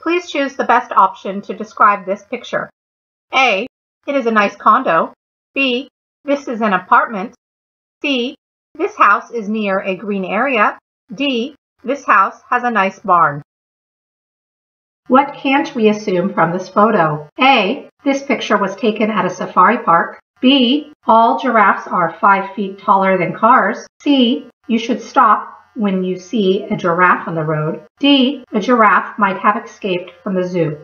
Please choose the best option to describe this picture. A. It is a nice condo. B. This is an apartment. C. This house is near a green area. D. This house has a nice barn. What can't we assume from this photo? A. This picture was taken at a safari park. B. All giraffes are 5 feet taller than cars. C. You should stop when you see a giraffe on the road. D. A giraffe might have escaped from the zoo.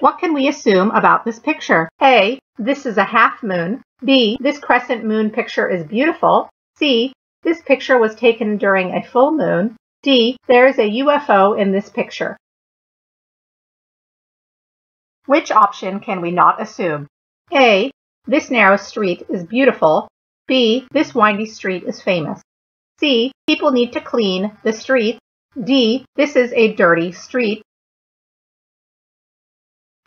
What can we assume about this picture? A. This is a half moon. B. This crescent moon picture is beautiful. C. This picture was taken during a full moon. D. There is a UFO in this picture. Which option can we not assume? A. This narrow street is beautiful. B. This windy street is famous. C. People need to clean the street. D. This is a dirty street.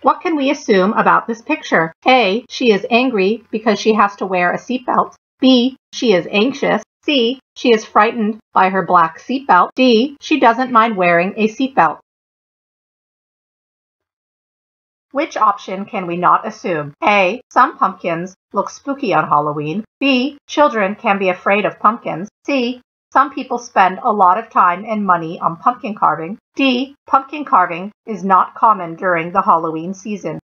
What can we assume about this picture? A. She is angry because she has to wear a seatbelt. B. She is anxious. C. She is frightened by her black seatbelt. D. She doesn't mind wearing a seatbelt. Which option can we not assume? A. Some pumpkins look spooky on Halloween. B. Children can be afraid of pumpkins. C. Some people spend a lot of time and money on pumpkin carving. D. Pumpkin carving is not common during the Halloween season.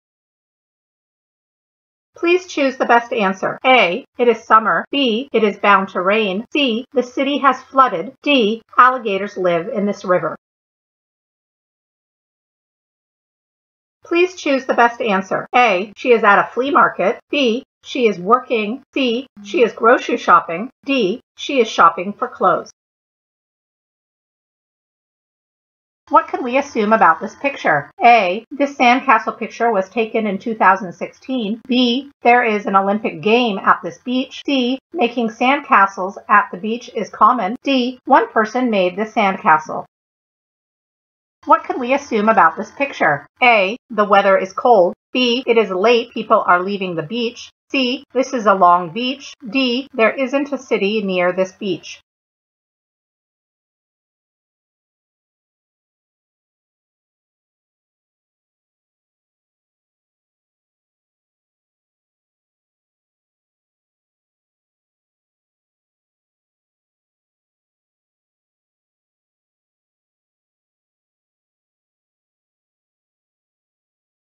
Please choose the best answer. A. It is summer. B. It is bound to rain. C. The city has flooded. D. Alligators live in this river. Please choose the best answer. A. She is at a flea market. B. She is working. C. She is grocery shopping. D. She is shopping for clothes. What can we assume about this picture? A. This sandcastle picture was taken in 2016. B. There is an Olympic game at this beach. C. Making sandcastles at the beach is common. D. One person made the sandcastle. What can we assume about this picture? A. The weather is cold. B. It is late. People are leaving the beach. C. This is a long beach. D. There isn't a city near this beach.